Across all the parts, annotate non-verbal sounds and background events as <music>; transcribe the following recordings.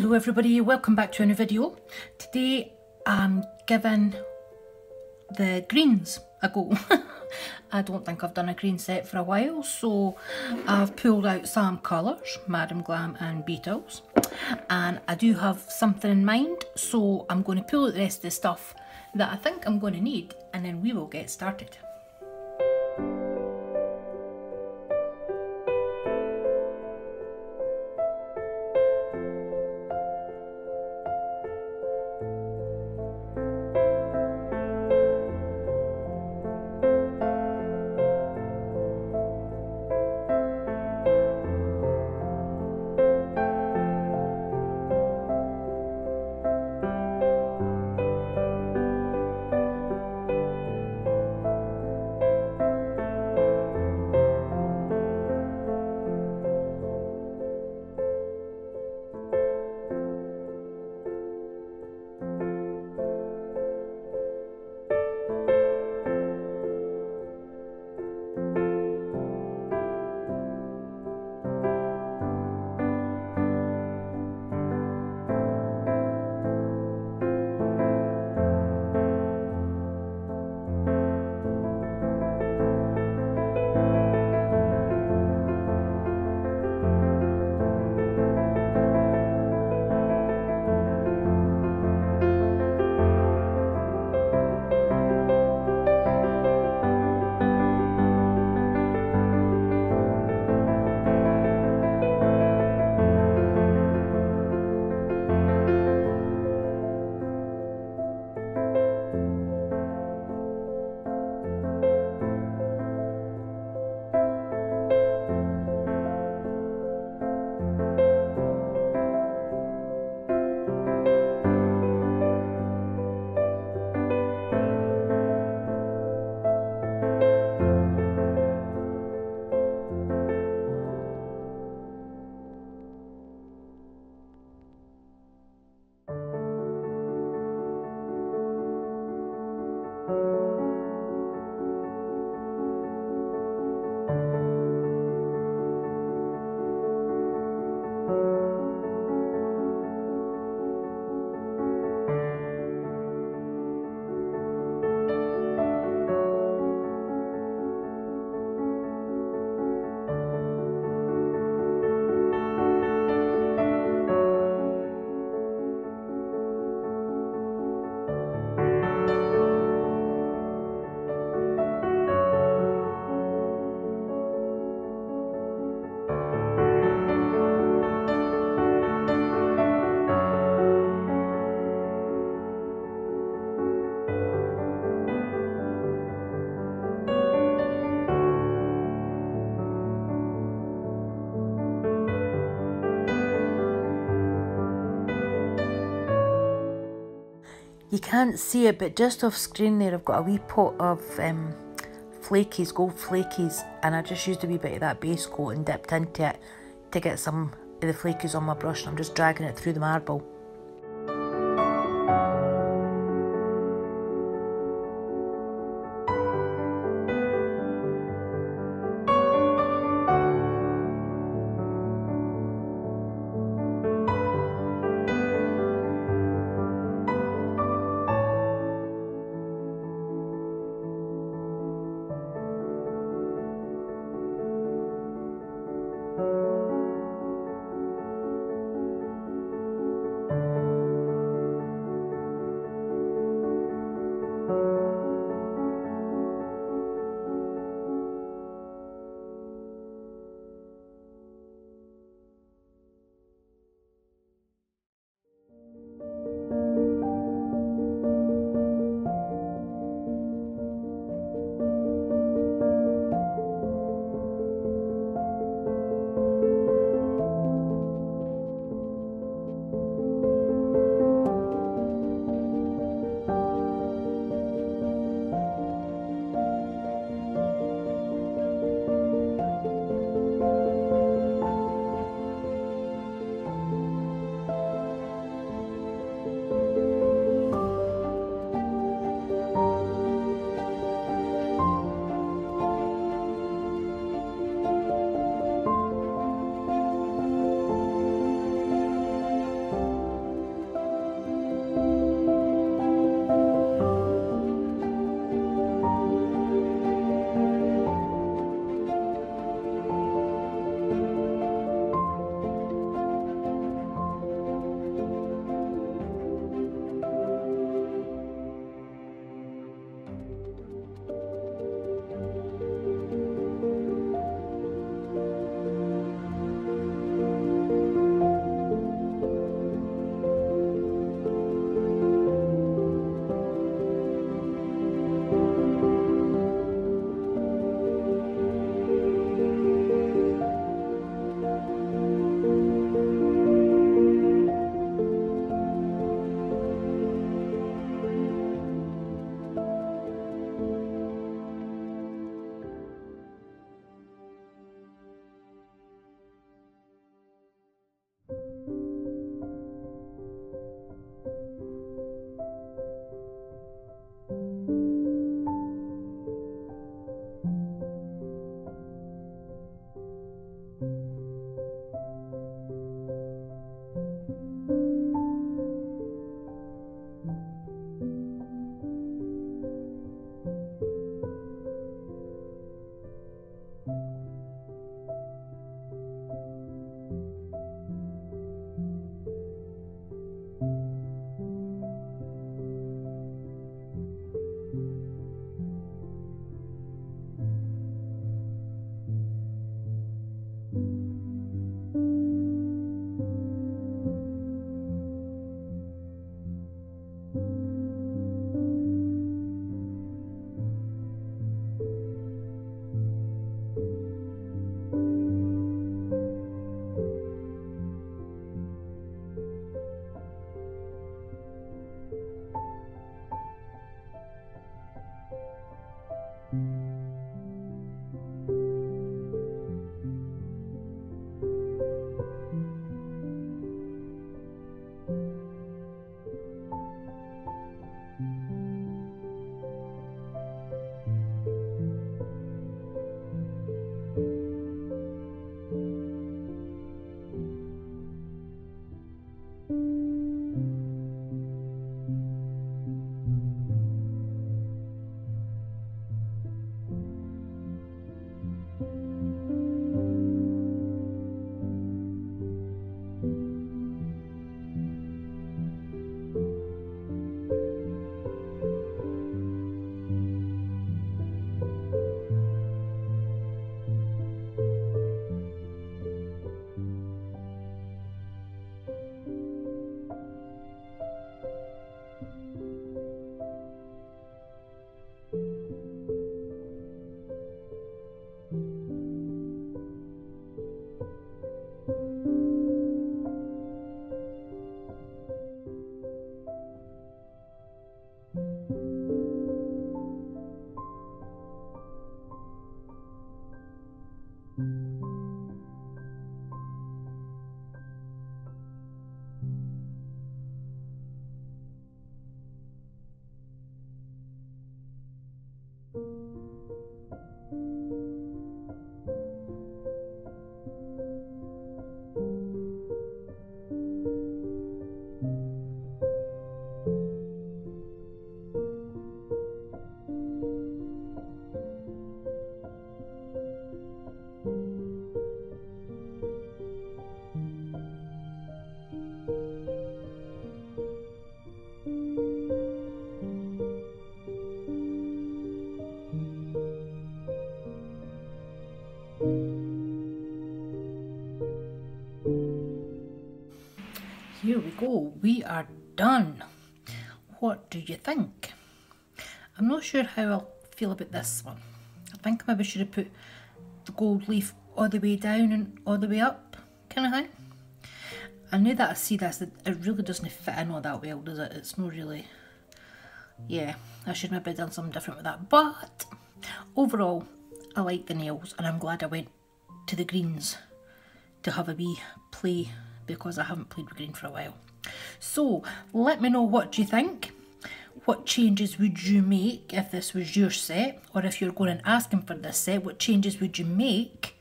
Hello everybody, welcome back to a new video. Today I'm giving the greens a go. <laughs> I don't think I've done a green set for a while so I've pulled out some colours, Madam Glam and Beetles and I do have something in mind so I'm going to pull out the rest of the stuff that I think I'm going to need and then we will get started. You can't see it, but just off screen there, I've got a wee pot of um, flakies, gold flakies, and I just used a wee bit of that base coat and dipped into it to get some of the flakies on my brush, and I'm just dragging it through the marble. Here we go. We are done. What do you think? I'm not sure how I'll feel about this one. I think maybe I should have put the gold leaf all the way down and all the way up kind of thing. I know that I see this, it really doesn't fit in all that well, does it? It's not really... Yeah, I should maybe have done something different with that. But overall, I like the nails and I'm glad I went to the greens to have a wee play because I haven't played with green for a while. So let me know what you think. What changes would you make if this was your set or if you're going and asking for this set, what changes would you make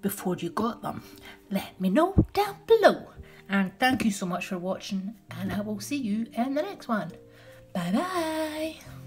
before you got them? Let me know down below. And thank you so much for watching and I will see you in the next one. Bye bye.